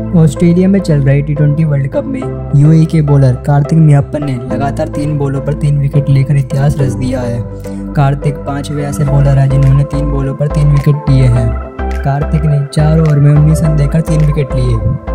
Australia में चल रहे टी ट्वेंटी वर्ल्ड कप में यूएई के बॉलर कार्तिक मियाप्पन ने लगातार तीन बॉलों पर तीन विकेट लेकर इतिहास रच दिया है। कार्तिक पाँचवें ऐसे बॉलर हैं जिन्होंने तीन बॉलों पर तीन विकेट लिए हैं। कार्तिक ने चार ओवर में उन्नीस रन देकर तीन विकेट लिए।